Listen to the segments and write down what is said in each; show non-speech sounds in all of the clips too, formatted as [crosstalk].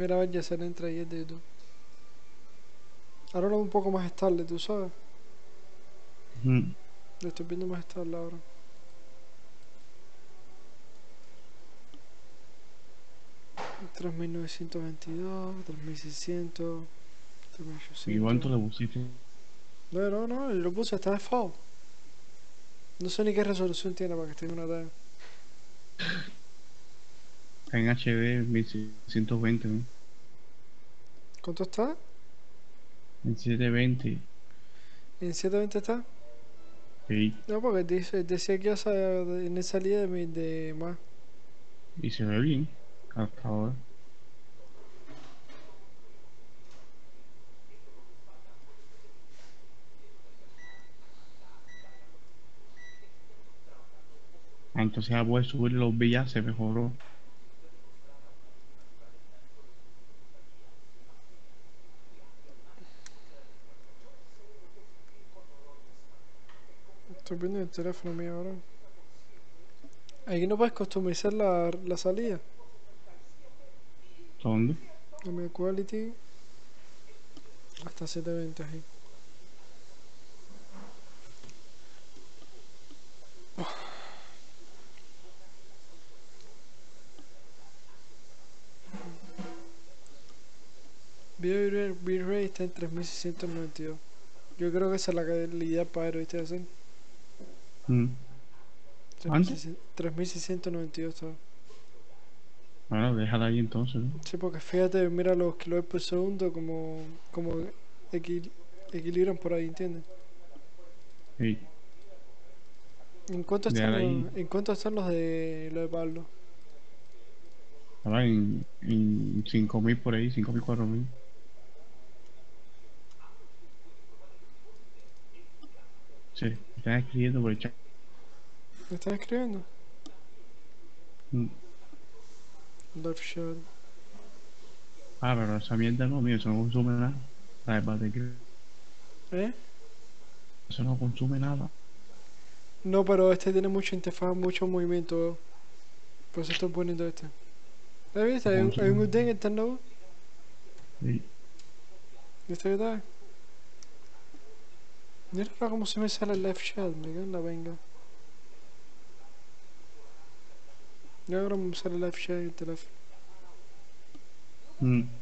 Mira, ya se le entra ahí de YouTube. Ahora lo veo un poco más estable, tú sabes. Mm. Lo estoy viendo más estable ahora. Tres mil novecientos veintidós, tres mil seiscientos, tres mil ¿Y cuánto le pusiste? No, no, no, lo puse, está default. No sé ni qué resolución tiene para que esté en una talla. [laughs] Está en HD 1620, ¿no? ¿Cuánto está? En 720. ¿En 720 está? Sí. No, porque dice, decía que esa, en esa salida de, de más. Y se ve bien. Hasta ahora. Ah, Entonces ya puedes subir los villas, se mejoró. Estoy viendo en el teléfono mío ahora. Aquí no puedes customizar la, la salida. ¿Dónde? Dame quality. Hasta 720 ahí. Bitrate está en 3692. Yo creo que esa es la calidad para Aero, ¿viste? Hacer Mm. ¿Cuánto? 3692 está. Bueno, déjala ahí entonces. ¿no? Sí, porque fíjate, mira los kilos por segundo como, como equil- equilibran por ahí, ¿entiendes? Sí. ¿En cuánto están, los, ¿En cuánto están los de los de Pablo? Estaba en, en 5000 por ahí, 5000, 4000. Sí, están escribiendo por el chat. ¿Me están escribiendo? Mm. Shot. Ah, pero esa mierda no, mío, eso no consume nada. La de ¿Eh? eso no consume nada. No, pero este tiene mucha interfaz, mucho movimiento. Por eso estoy poniendo este. ¿Has visto? Hay, un- Mucho. hay un Uden en este nuevo. Sí. ¿Viste qué tal? Mira ahora cómo se me sale el left shot, me cago en la venga. Y ahora me sale el left shot en el teléfono. Mm.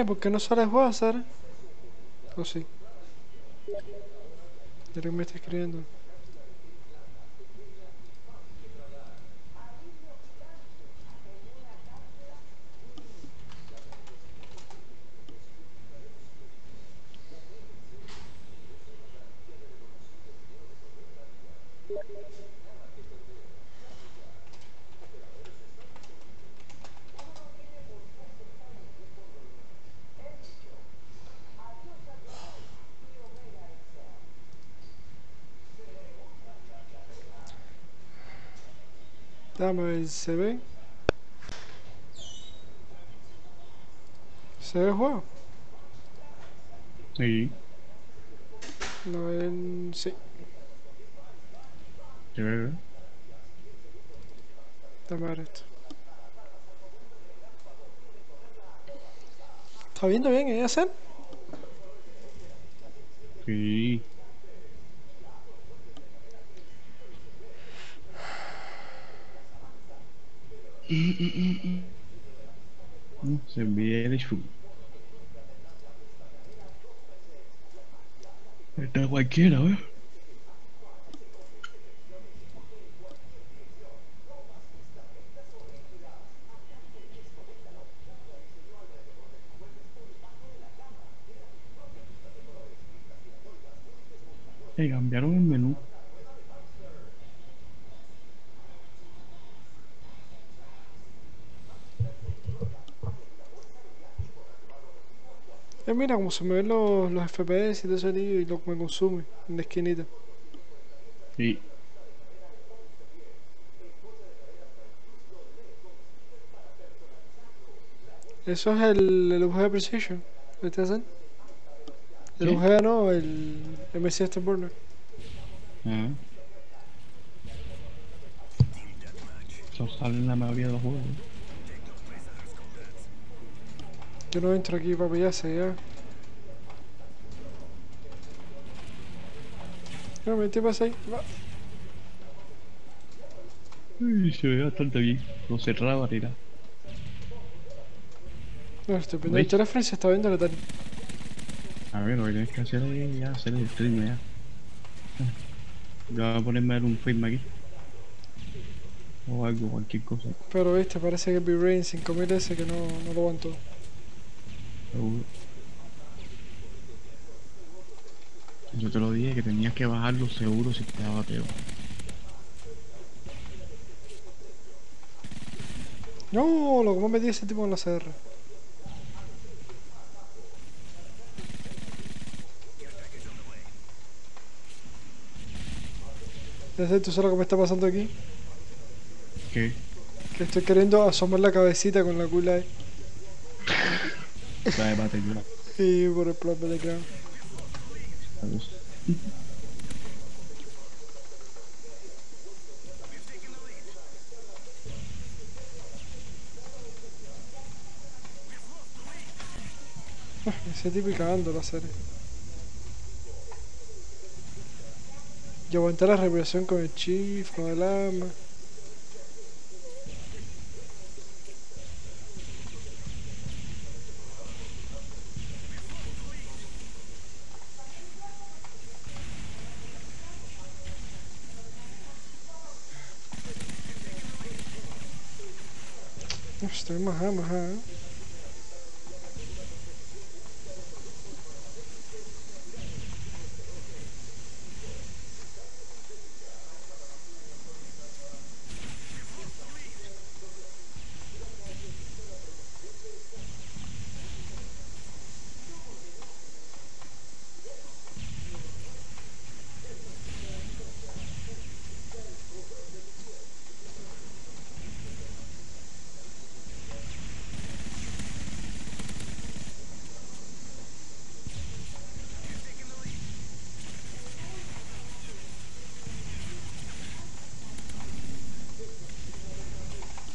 Eh, ¿por qué no sale juego, Sara? ¿O sí? Mira que me está escribiendo. Dame ver, ¿se ve? ¿Se ve juego? Sí, No, él... sí. se ve, ¿eh? Ver esto. ¿Está viendo bien, eh, Hacer? Sí. Se ve el shoot. Está cualquiera, ¿eh? Eh, cambiaron el menú. Eh, mira cómo se me ven los, los FPS y todo ese lío y lo que me consume en la esquinita. Sí. Eso es el, el UGA Precision. ¿Viste hacen? El ¿Sí? No, el MC Afterburner. Ah. Eso sale en la mayoría de los juegos. Yo no entro aquí para pillarse ya. No, me metí para ahí. Va. Uy, se ve bastante bien. Lo cerraba, tira. No, estoy y se está viendo la tele. A ver, lo que tienes que hacer es ya hacer el stream ya. Yo voy a ponerme a ver un film aquí. O algo, cualquier cosa. Pero viste, parece que el V-Rain 5000 ese que no, no lo aguantó. Seguro. Yo te lo dije que tenías que bajarlo seguro si te daba peo. No, lo que me metí ese tipo en la CR. Tú sabes lo que me está pasando aquí. ¿Qué? Que estoy queriendo asomar la cabecita con la cula ahí. Trae batería. Y por el plan de creo. ¿sabes? Ese tipo y cagando la serie. Y aguantar la represión con el chief, con el arma. Uf, Estoy majá, majá, ¿eh?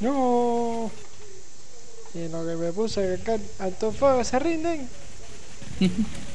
No. Y lo que me puse a cacar alto fuego, se rinden. [laughs]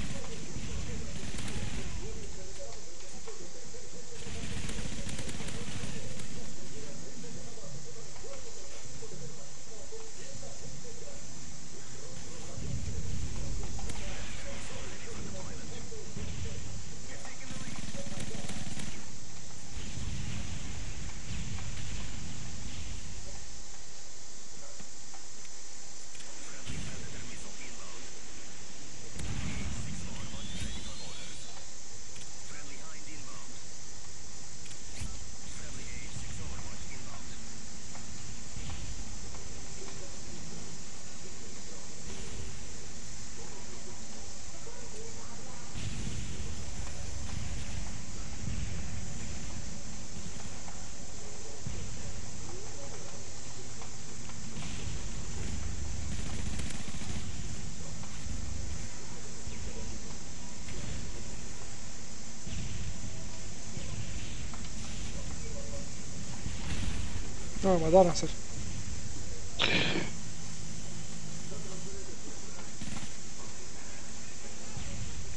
No, me mataron a hacer.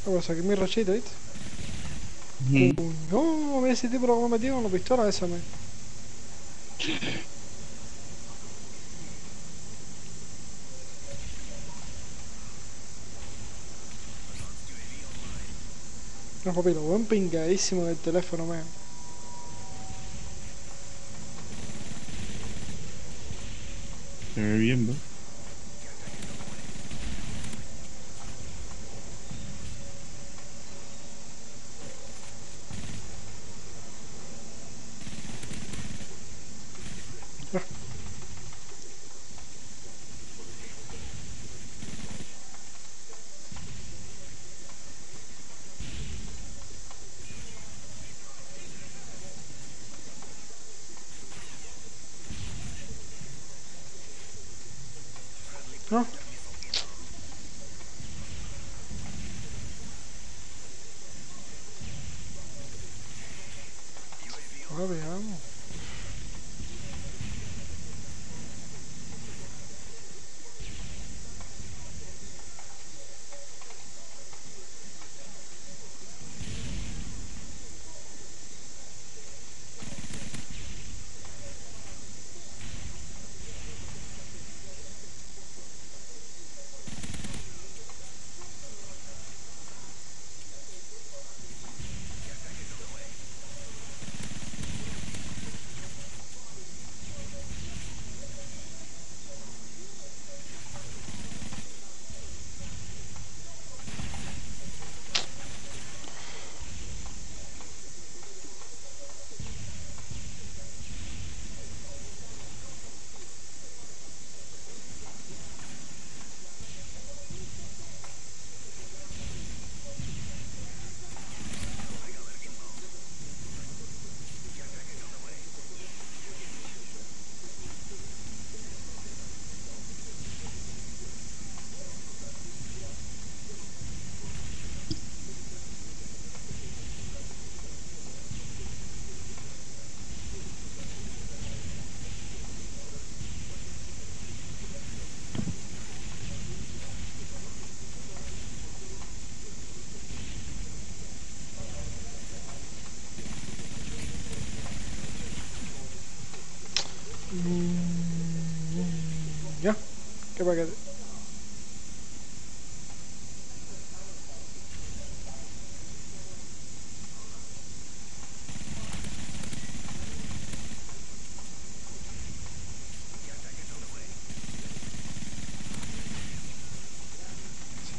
Voy a sacar mi rachita, ¿viste? Ujú. No, mira ese tipo lo que me metió con la pistola esa, me. No, papi, lo buen pingadísimo del teléfono, man. Se ve. ¿No?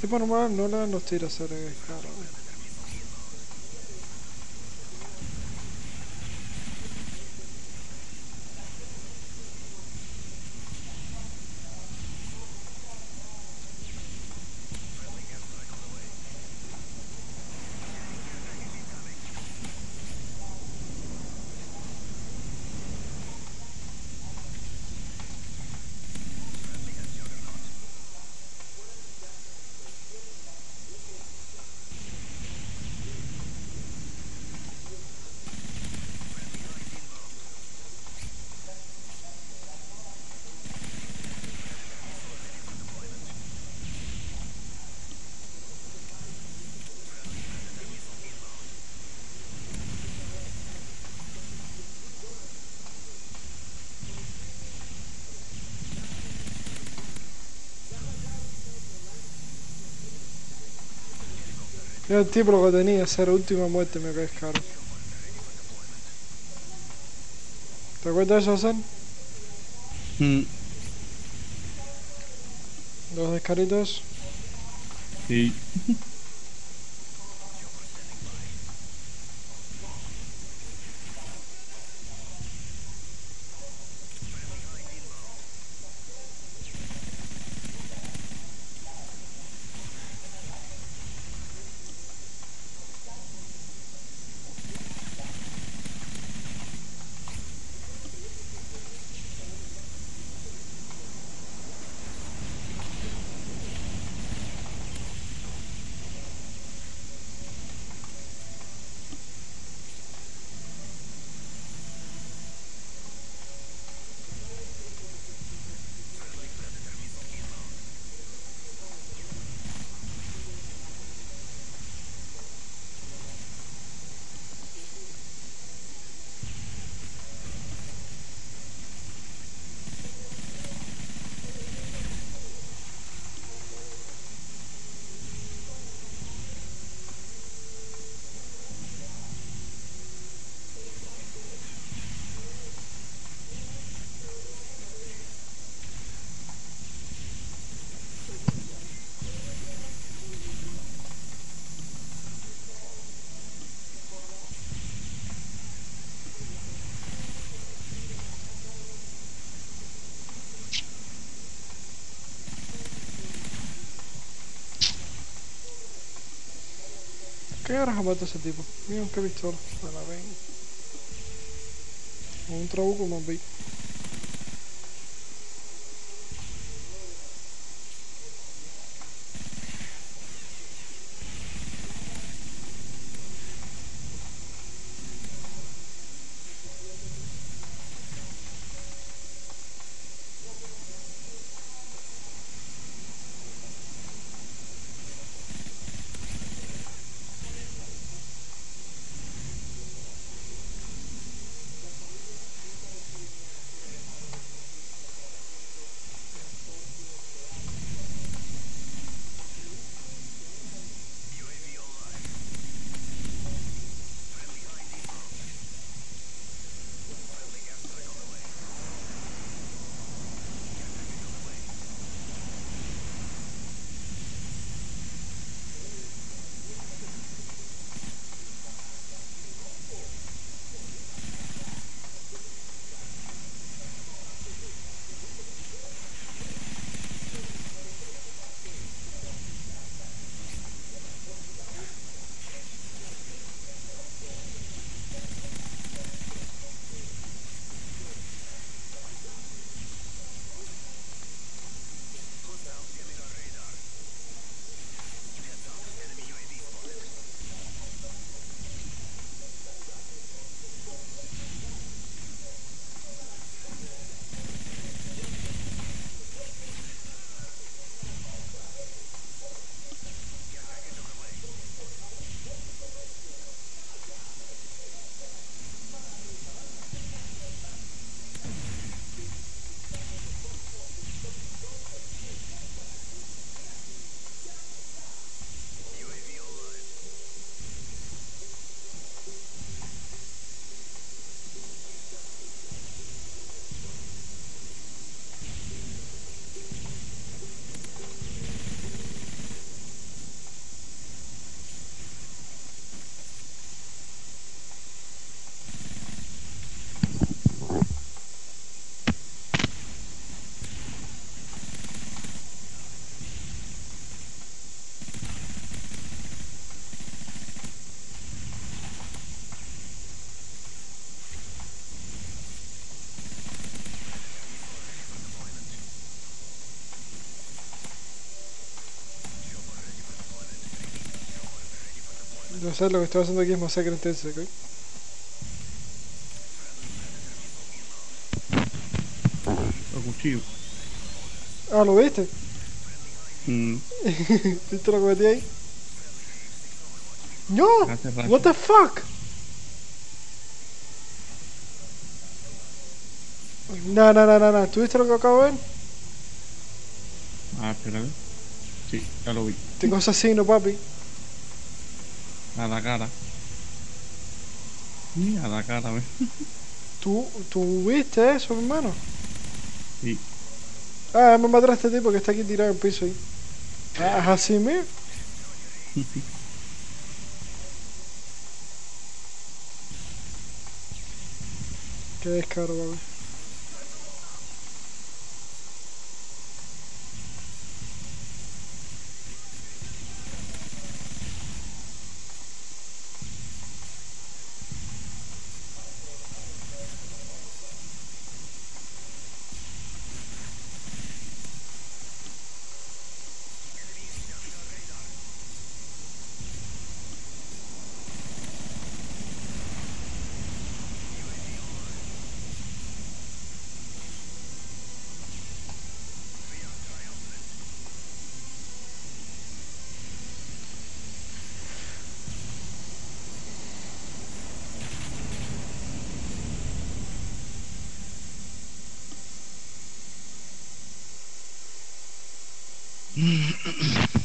Tipo normal no le dan los tiros a hacer claro. Mira el tipo lo que tenía, ser última muerte me cae caro. ¿Te acuerdas de eso? Mm, Los descaritos. sí. [laughs] ¿Qué carajo mata ese tipo? Mira qué pistola. Me la ven. Un trabuco más vi. No sé, lo que estoy haciendo aquí es masacre intensa, ¿ok? Los cuchillos. Ah, ¿lo viste? Mm, [laughs] ¿Viste lo que metí ahí? ¡No! What the fuck? No, no, no, no, no. ¿Tú viste lo que acabo de ver? Ah, espera, a. Sí, ya lo vi. Tengo asesino, papi. A la cara. Sí, a la cara, ve. [laughs] ¿Tú, ¿Tú viste eso, hermano? Sí. Ah, me mataste a este tipo que está aquí tirado en el piso ahí. Ah, ¿es así mío? [laughs] Qué descaro, papi. 嗯